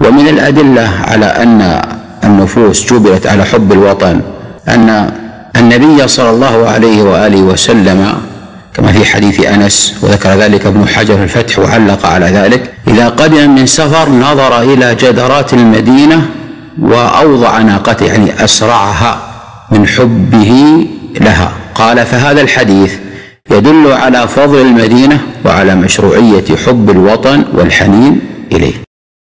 ومن الأدلة على أن النفوس جبلت على حب الوطن أن النبي صلى الله عليه وآله وسلم كما في حديث أنس وذكر ذلك ابن حجر في الفتح وعلق على ذلك إذا قدم من سفر نظر إلى جدرات المدينة وأوضع ناقته يعني أسرعها من حبه لها. قال فهذا الحديث يدل على فضل المدينة وعلى مشروعية حب الوطن والحنين إليه.